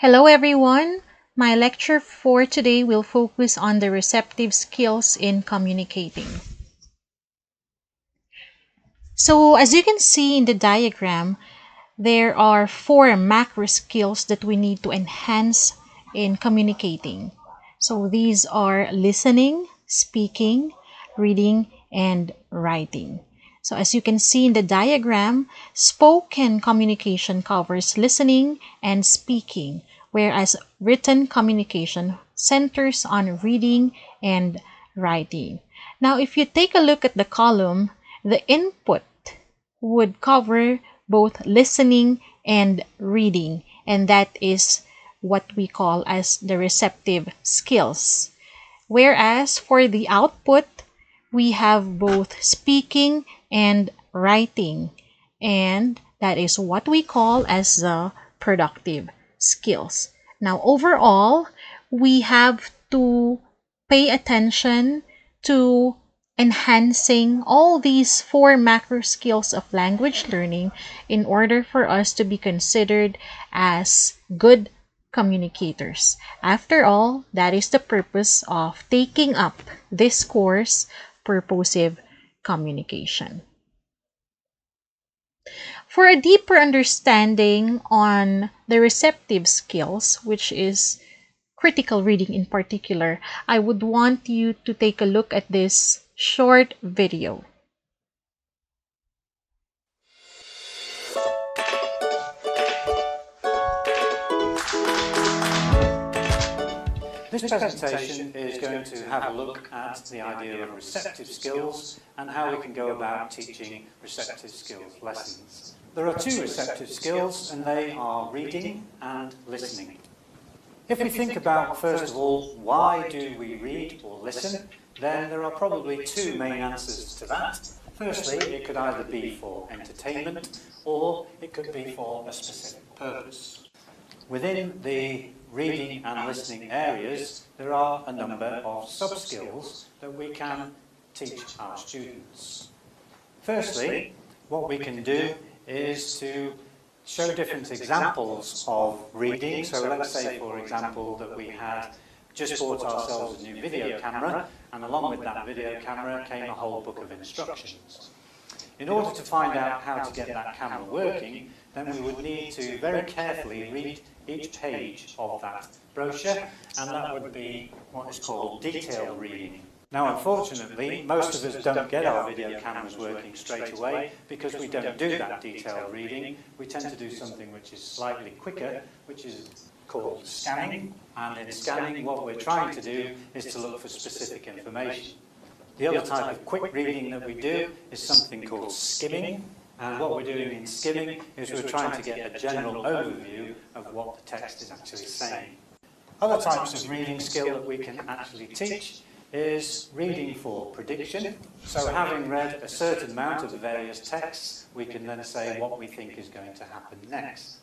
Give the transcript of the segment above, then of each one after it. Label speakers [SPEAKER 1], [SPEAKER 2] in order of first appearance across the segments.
[SPEAKER 1] Hello everyone! My lecture for today will focus on the receptive skills in communicating. So as you can see in the diagram, there are four macro skills that we need to enhance in communicating. So these are listening, speaking, reading, and writing. So as you can see in the diagram, spoken communication covers listening and speaking, whereas written communication centers on reading and writing. Now, if you take a look at the column, the input would cover both listening and reading, and that is what we call as the receptive skills. Whereas for the output, we have both speaking and writing, and that is what we call as the productive skills. Now, overall, we have to pay attention to enhancing all these four macro skills of language learning in order for us to be considered as good communicators. After all, that is the purpose of taking up this course, Purposive Communication. For a deeper understanding on the receptive skills, which is critical reading in particular, I would want you to take a look at this short video.
[SPEAKER 2] This presentation is going to have a look at the idea of receptive skills and how we can go about teaching receptive skills lessons. There are two receptive skills and they are reading and listening. If we think about, first of all, why do we read or listen, then there are probably two main answers to that. Firstly, it could either be for entertainment or it could be for a specific purpose. Within the reading and listening areas, there are a number of sub-skills that we can teach our students. Firstly, what we can do is to show different examples of reading. So let's say, for example, that we had just bought ourselves a new video camera, and along with that video camera came a whole book of instructions. In order to find out how to get that camera working, then we would need to very carefully read each page of that brochure, and that would be what is called detail reading. Now, unfortunately, most of us don't get our video cameras working straight away because we don't do that detailed reading. We tend to do something which is slightly quicker, which is called scanning. And in scanning, what we're trying to do is to look for specific information. The other type of quick reading that we do is something called skimming. And what we're doing in skimming is we're trying to get a general overview of what the text is actually saying. Other types of reading skill that we can actually teach is reading for prediction. So having read a certain amount of the various texts, we can then say what we think is going to happen next.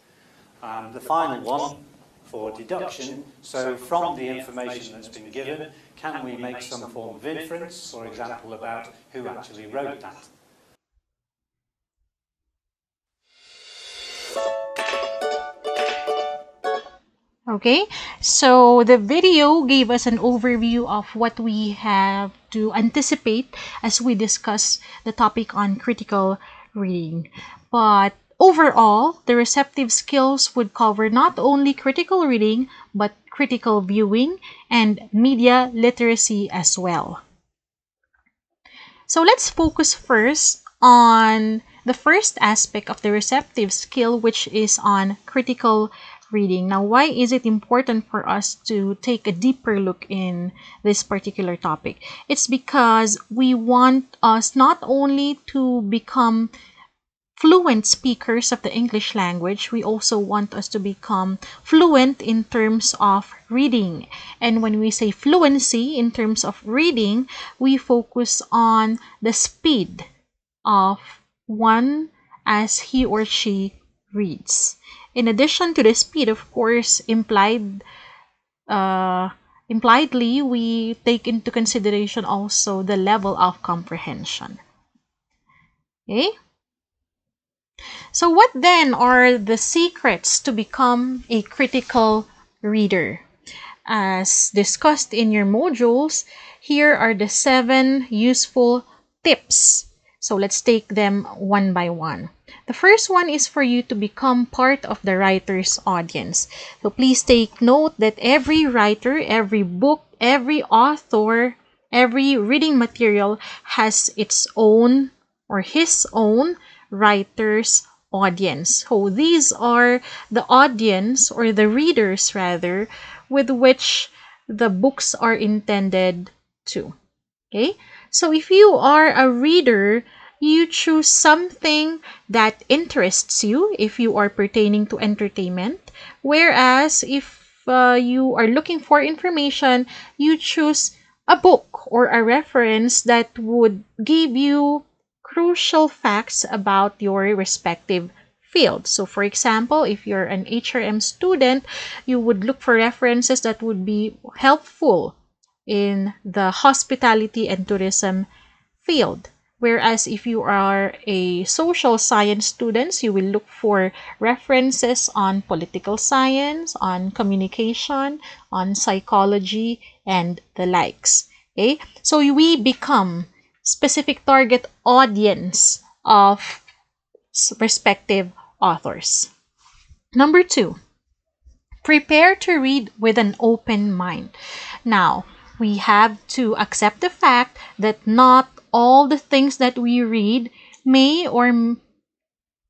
[SPEAKER 2] Um, the final one for deduction, so from the information that's been given, can we make some form of inference, for example, about who actually wrote that?
[SPEAKER 1] Okay, so the video gave us an overview of what we have to anticipate as we discuss the topic on critical reading. But overall, the receptive skills would cover not only critical reading, but critical viewing and media literacy as well. So let's focus first on the first aspect of the receptive skill, which is on critical reading. Now, why is it important for us to take a deeper look in this particular topic? It's because we want us not only to become fluent speakers of the English language, we also want us to become fluent in terms of reading. And when we say fluency in terms of reading, we focus on the speed of one as he or she reads. In addition to the speed, of course, implied uh, impliedly, we take into consideration also the level of comprehension. Okay? So, what then are the secrets to become a critical reader? As discussed in your modules, here are the seven useful tips. So, let's take them one by one. The first one is for you to become part of the writer's audience. So please take note that every writer, every book, every author, every reading material has its own or his own writer's audience. So these are the audience or the readers rather with which the books are intended to. Okay? So if you are a reader, you choose something that interests you if you are pertaining to entertainment. Whereas if uh, you are looking for information, you choose a book or a reference that would give you crucial facts about your respective field. So, for example, if you're an HRM student, you would look for references that would be helpful in the hospitality and tourism field. Whereas if you are a social science student, you will look for references on political science, on communication, on psychology, and the likes. Okay? So we become specific target audience of respective authors. Number two, prepare to read with an open mind. Now, we have to accept the fact that not all the things that we read may or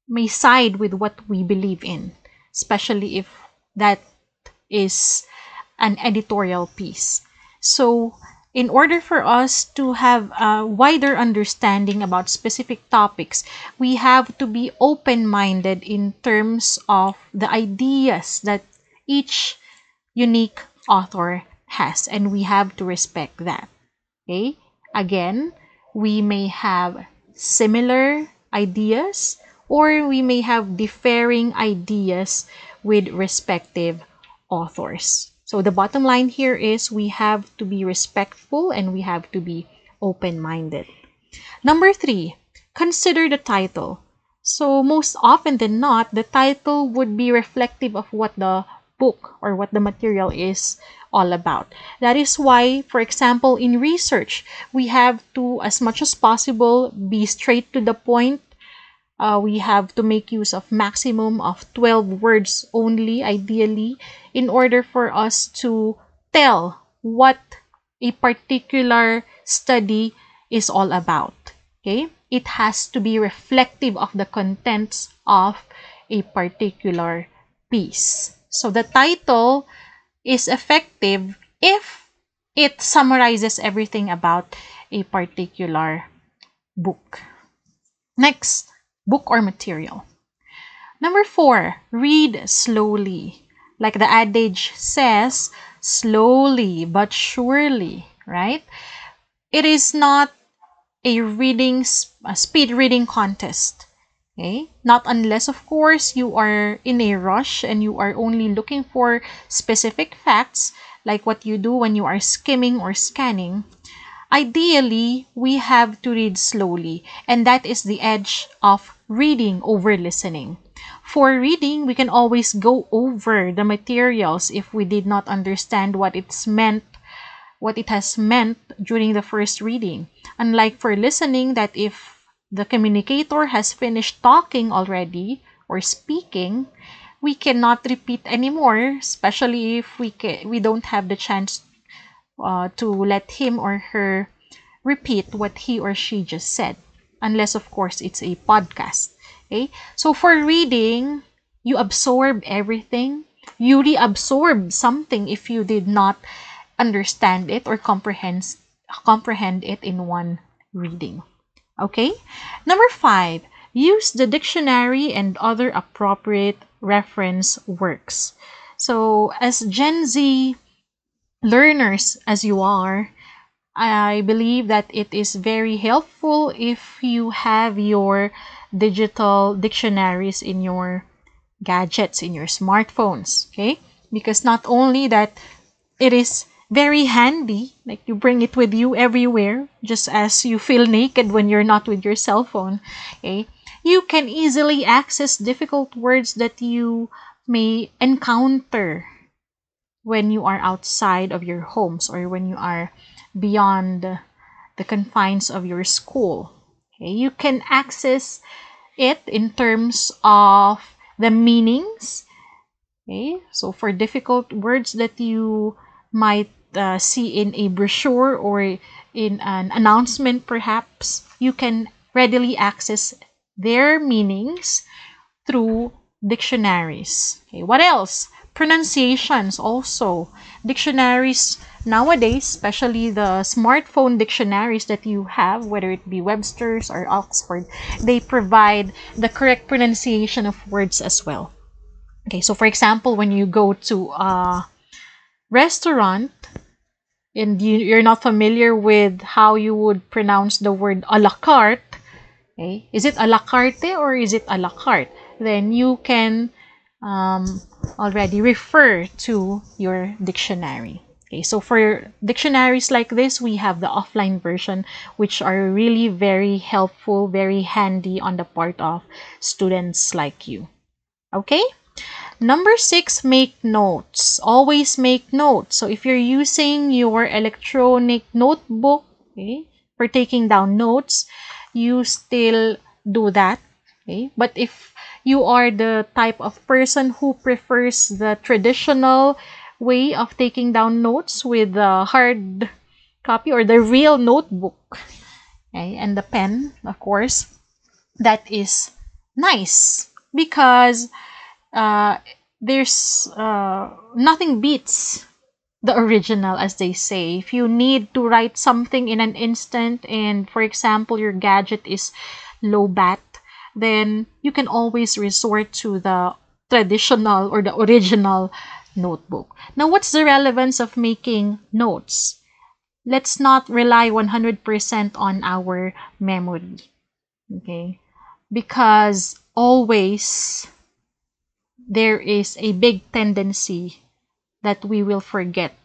[SPEAKER 1] may side with what we believe in, especially if that is an editorial piece. So, in order for us to have a wider understanding about specific topics, we have to be open minded in terms of the ideas that each unique author has, and we have to respect that. Okay? Again, we may have similar ideas or we may have differing ideas with respective authors. So the bottom line here is we have to be respectful and we have to be open-minded. Number three, consider the title. So most often than not, the title would be reflective of what the book or what the material is all about. That is why, for example, in research, we have to, as much as possible, be straight to the point. Uh, we have to make use of maximum of 12 words only, ideally, in order for us to tell what a particular study is all about. Okay? It has to be reflective of the contents of a particular piece. So the title is effective if it summarizes everything about a particular book. Next, book or material. Number four, read slowly. Like the adage says, slowly but surely, right? It is not a reading, a speed reading contest. Okay? Not unless, of course, you are in a rush and you are only looking for specific facts, like what you do when you are skimming or scanning. Ideally, we have to read slowly, and that is the edge of reading over listening. For reading, we can always go over the materials if we did not understand what it's meant, what it has meant during the first reading. Unlike for listening, that if the communicator has finished talking already or speaking, we cannot repeat anymore, especially if we we don't have the chance uh, to let him or her repeat what he or she just said, unless of course it's a podcast. Okay, so for reading, you absorb everything. You reabsorb something if you did not understand it or comprehend comprehend it in one reading. Okay? Number five, use the dictionary and other appropriate reference works. So, as Gen Z learners as you are, I believe that it is very helpful if you have your digital dictionaries in your gadgets, in your smartphones, okay? Because not only that it is very handy. Like you bring it with you everywhere, just as you feel naked when you're not with your cell phone. Okay? you can easily access difficult words that you may encounter when you are outside of your homes or when you are beyond the confines of your school. Okay, you can access it in terms of the meanings. Okay, so for difficult words that you might uh, see in a brochure or in an announcement, perhaps, you can readily access their meanings through dictionaries. Okay, what else? Pronunciations also. Dictionaries nowadays, especially the smartphone dictionaries that you have, whether it be Webster's or Oxford, they provide the correct pronunciation of words as well. Okay, so for example, when you go to a restaurant and you, you're not familiar with how you would pronounce the word a la carte, okay, is it a la carte or is it a la carte? Then you can um, already refer to your dictionary. Okay, so for dictionaries like this, we have the offline version, which are really very helpful, very handy on the part of students like you. Okay? Number six, make notes. Always make notes. So if you're using your electronic notebook okay, for taking down notes, you still do that. Okay? But if you are the type of person who prefers the traditional way of taking down notes with the hard copy or the real notebook okay, and the pen, of course, that is nice because uh, there's uh, nothing beats the original, as they say. If you need to write something in an instant, and for example, your gadget is low bat, then you can always resort to the traditional or the original notebook. Now, what's the relevance of making notes? Let's not rely 100% on our memory. Okay? Because always there is a big tendency that we will forget.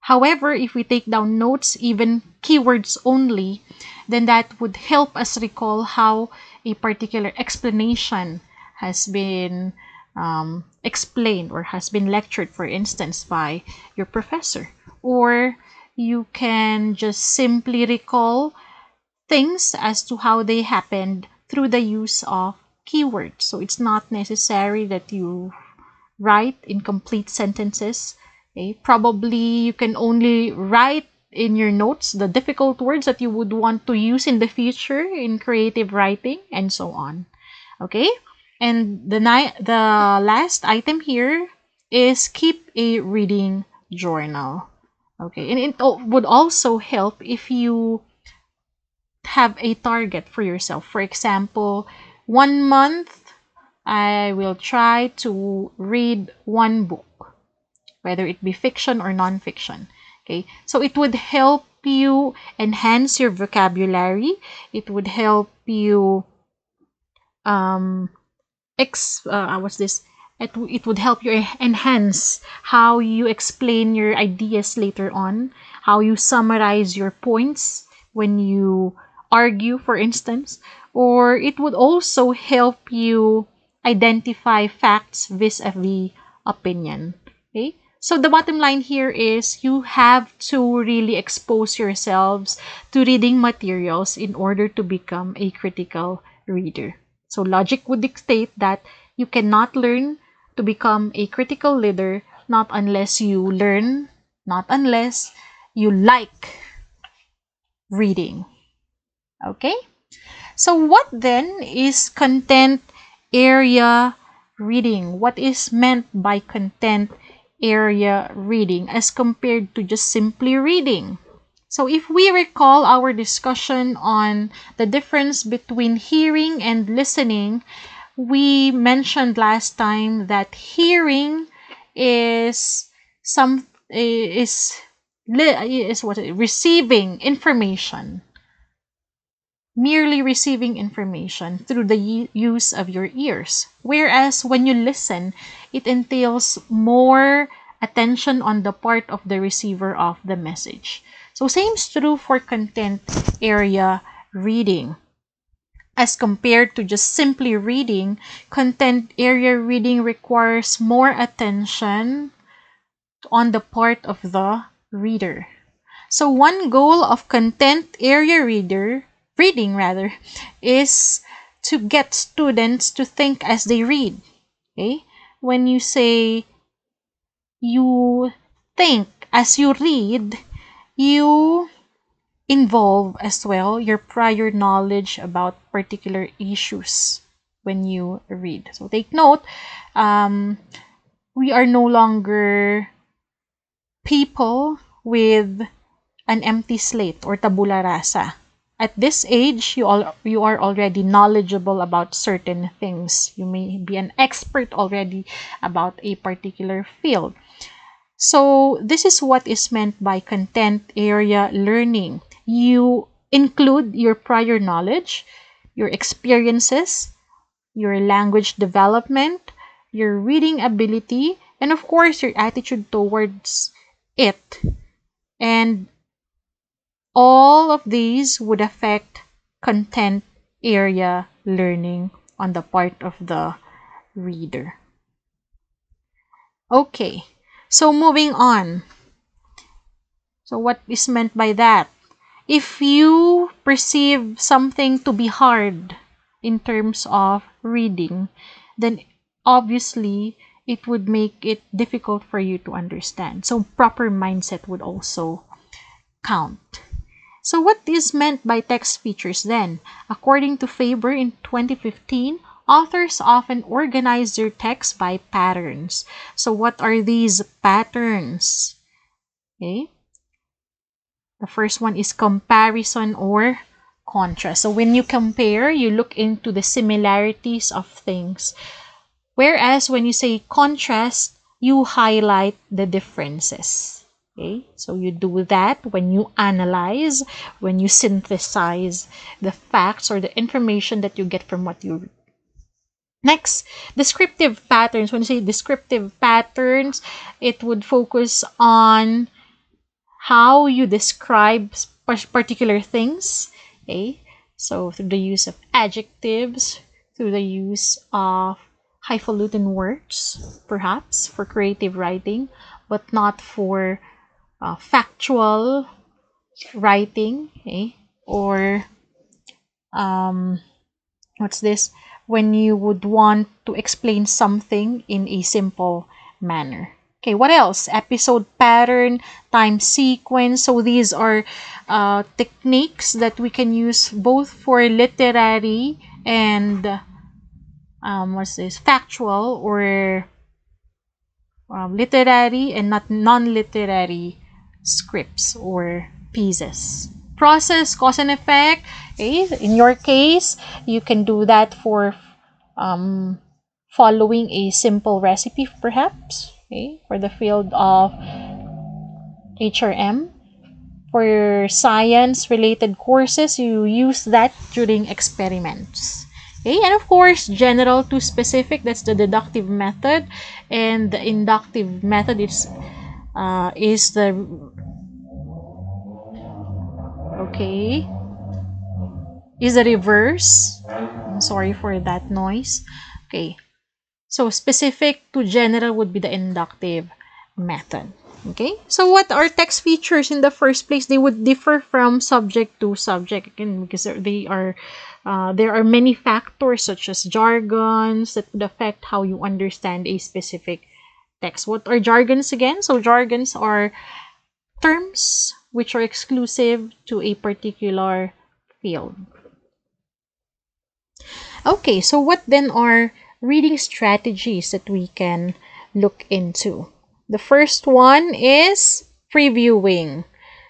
[SPEAKER 1] However, if we take down notes, even keywords only, then that would help us recall how a particular explanation has been um, explained or has been lectured, for instance, by your professor. Or you can just simply recall things as to how they happened through the use of keywords. So it's not necessary that you write in complete sentences. Okay? Probably you can only write in your notes the difficult words that you would want to use in the future in creative writing and so on. Okay? And the the last item here is keep a reading journal. Okay, and it would also help if you have a target for yourself. For example, one month I will try to read one book, whether it be fiction or non-fiction. Okay, so it would help you enhance your vocabulary. It would help you um, ex uh, what's this it, it would help you enhance how you explain your ideas later on how you summarize your points when you argue for instance or it would also help you identify facts vis-a-vis opinion okay so the bottom line here is you have to really expose yourselves to reading materials in order to become a critical reader so logic would dictate that you cannot learn to become a critical leader not unless you learn, not unless you like reading. Okay? So what then is content area reading? What is meant by content area reading as compared to just simply reading? So if we recall our discussion on the difference between hearing and listening, we mentioned last time that hearing is some is is what receiving information merely receiving information through the use of your ears whereas when you listen it entails more attention on the part of the receiver of the message so same is true for content area reading. as compared to just simply reading, content area reading requires more attention on the part of the reader. So one goal of content area reader reading rather is to get students to think as they read. Okay? When you say you think as you read, you involve as well your prior knowledge about particular issues when you read. So take note, um, we are no longer people with an empty slate or tabula rasa. At this age, you all you are already knowledgeable about certain things. You may be an expert already about a particular field. So this is what is meant by content area learning. You include your prior knowledge, your experiences, your language development, your reading ability, and of course your attitude towards it. And all of these would affect content area learning on the part of the reader. Okay, so moving on. So what is meant by that? If you perceive something to be hard in terms of reading, then obviously it would make it difficult for you to understand. So proper mindset would also count. So what is meant by text features then? According to Faber in 2015, authors often organize their text by patterns. So what are these patterns? Okay. The first one is comparison or contrast. So when you compare, you look into the similarities of things. Whereas when you say contrast, you highlight the differences. Okay, so you do that when you analyze, when you synthesize the facts or the information that you get from what you read. Next, descriptive patterns. When you say descriptive patterns, it would focus on how you describe particular things. Okay, so through the use of adjectives, through the use of highfalutin words, perhaps for creative writing, but not for uh, factual writing okay? or um, what's this? When you would want to explain something in a simple manner. Okay what else? Episode pattern time sequence. So these are uh, techniques that we can use both for literary and um, what's this? Factual or um, literary and not non-literary scripts or pieces. Process, cause and effect. Okay? In your case, you can do that for um, following a simple recipe, perhaps, okay? for the field of HRM. For science-related courses, you use that during experiments. Okay, and of course, general to specific, that's the deductive method. And the inductive method is uh, is the okay. Is the reverse. I'm sorry for that noise. Okay. So specific to general would be the inductive method. Okay? So what are text features in the first place? They would differ from subject to subject. Again because they are uh, there are many factors such as jargons that would affect how you understand a specific text. What are jargons again? So jargons are terms which are exclusive to a particular field. Okay, so what then are reading strategies that we can look into? The first one is previewing.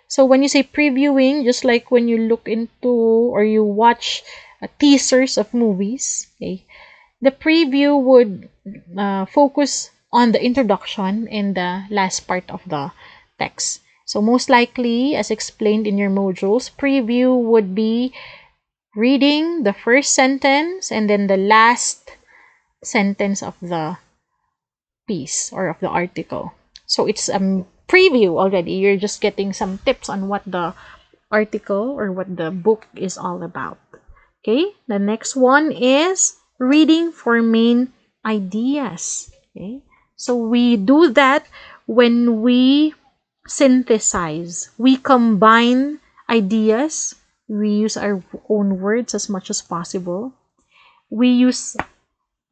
[SPEAKER 1] So when you say previewing, just like when you look into or you watch uh, teasers of movies, okay, the preview would uh, focus on the introduction and the last part of the text. So most likely, as explained in your modules, preview would be reading the first sentence and then the last sentence of the piece or of the article. So it's a preview already. You're just getting some tips on what the article or what the book is all about. Okay, the next one is reading for main ideas. Okay, so we do that when we synthesize, we combine ideas, we use our own words as much as possible. We use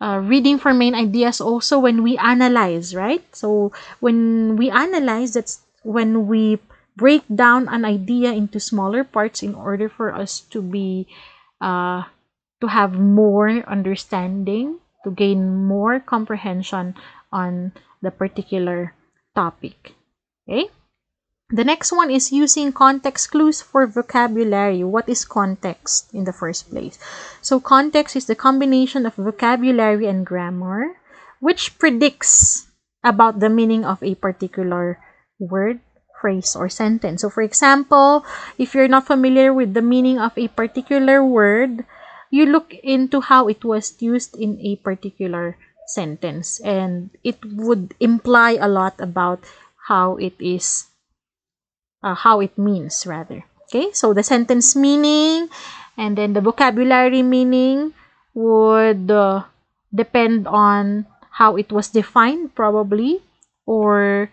[SPEAKER 1] uh, reading for main ideas also when we analyze, right? So when we analyze, that's when we break down an idea into smaller parts in order for us to be uh, to have more understanding, to gain more comprehension on the particular topic. Okay? The next one is using context clues for vocabulary. What is context in the first place? So context is the combination of vocabulary and grammar which predicts about the meaning of a particular word, phrase, or sentence. So for example, if you're not familiar with the meaning of a particular word, you look into how it was used in a particular sentence. And it would imply a lot about how it is uh, how it means rather. Okay? So the sentence meaning and then the vocabulary meaning would uh, depend on how it was defined probably or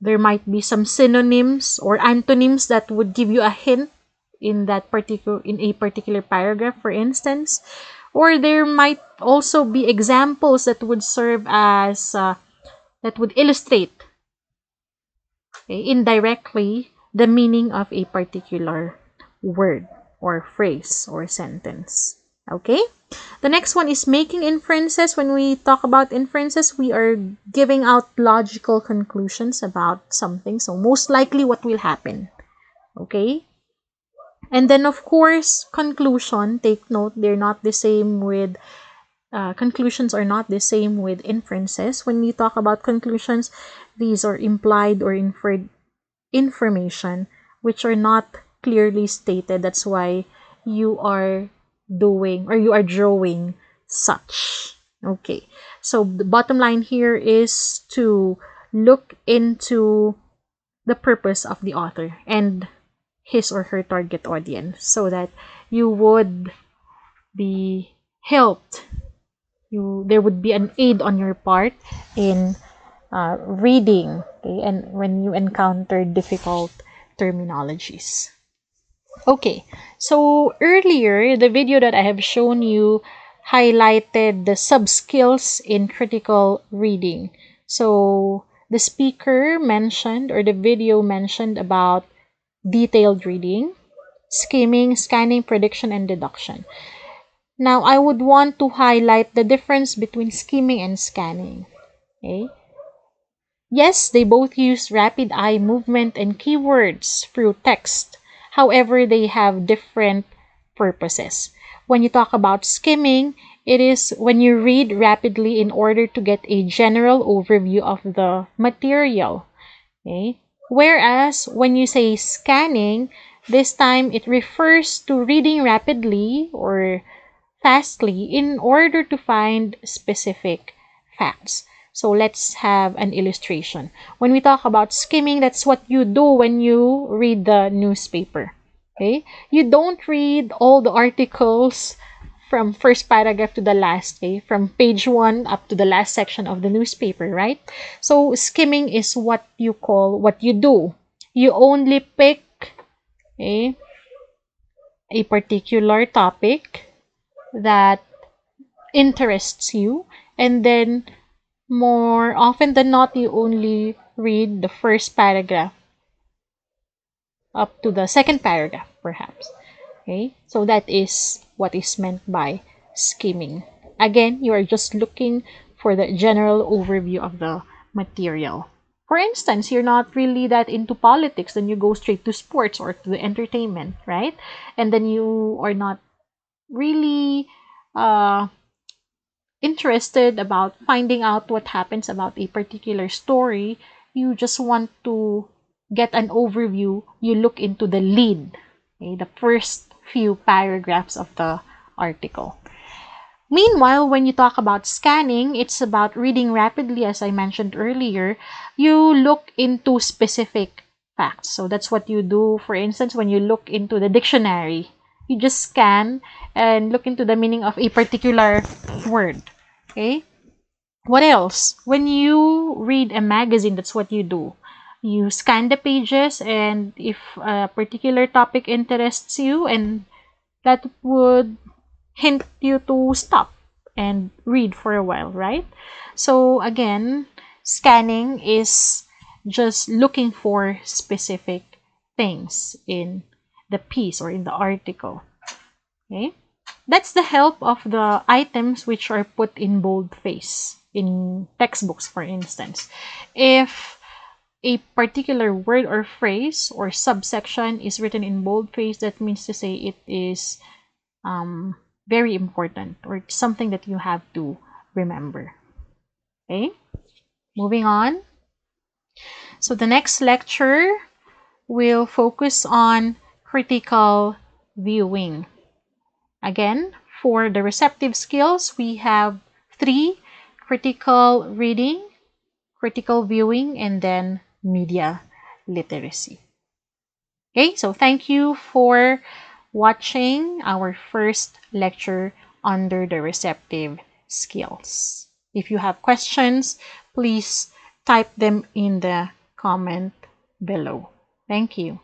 [SPEAKER 1] there might be some synonyms or antonyms that would give you a hint in that particular in a particular paragraph for instance or there might also be examples that would serve as uh, that would illustrate okay, indirectly the meaning of a particular word or phrase or sentence. Okay? The next one is making inferences. When we talk about inferences, we are giving out logical conclusions about something. So, most likely what will happen. Okay? And then, of course, conclusion. Take note, they're not the same with uh, conclusions are not the same with inferences. When you talk about conclusions, these are implied or inferred information which are not clearly stated. That's why you are doing or you are drawing such. Okay, so the bottom line here is to look into the purpose of the author and his or her target audience so that you would be helped you there would be an aid on your part in uh, reading okay, and when you encounter difficult terminologies. Okay, so earlier the video that I have shown you highlighted the sub skills in critical reading. So the speaker mentioned or the video mentioned about detailed reading, skimming, scanning, prediction, and deduction. Now, I would want to highlight the difference between skimming and scanning. Okay? Yes, they both use rapid eye movement and keywords through text. However, they have different purposes. When you talk about skimming, it is when you read rapidly in order to get a general overview of the material. Okay? Whereas when you say scanning, this time it refers to reading rapidly or fastly in order to find specific facts. So let's have an illustration. When we talk about skimming, that's what you do when you read the newspaper. Okay? You don't read all the articles from first paragraph to the last, okay? From page 1 up to the last section of the newspaper, right? So skimming is what you call what you do. You only pick okay, a particular topic that interests you and then more often than not you only read the first paragraph up to the second paragraph perhaps okay so that is what is meant by skimming again you are just looking for the general overview of the material. For instance you're not really that into politics then you go straight to sports or to the entertainment right? And then you are not really uh, interested about finding out what happens about a particular story, you just want to get an overview, you look into the lead, okay, the first few paragraphs of the article. Meanwhile, when you talk about scanning, it's about reading rapidly, as I mentioned earlier. You look into specific facts. So that's what you do, for instance, when you look into the dictionary you just scan and look into the meaning of a particular word. Okay? What else? When you read a magazine, that's what you do. You scan the pages, and if a particular topic interests you, and that would hint you to stop and read for a while, right? So, again, scanning is just looking for specific things in the piece or in the article. Okay? That's the help of the items which are put in boldface in textbooks, for instance. If a particular word or phrase or subsection is written in boldface, that means to say it is um, very important or something that you have to remember. Okay, moving on. So the next lecture will focus on critical viewing. Again, for the receptive skills, we have three critical reading, critical viewing, and then media literacy. Okay, so thank you for watching our first lecture under the receptive skills. If you have questions, please type them in the comment below. Thank you.